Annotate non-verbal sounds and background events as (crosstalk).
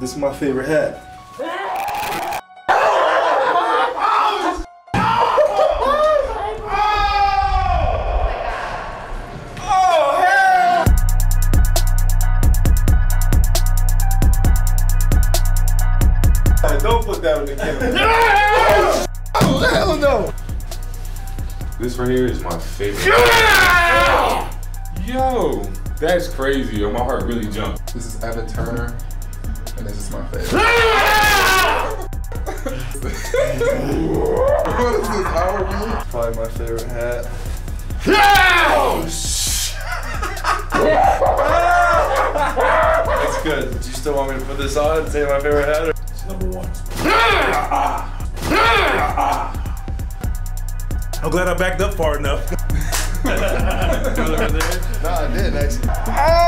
This is my favorite hat. Don't put that in the camera. (laughs) oh, hell no! This right here is my favorite. Yo, that's crazy. Yo, my heart really jumped. This is Evan Turner, and this is my favorite. (laughs) what is this, our? Probably my favorite hat. That's good. Do you still want me to put this on and say my favorite hat? It's number one. I'm glad I backed up far enough. (laughs) Nah, I did actually.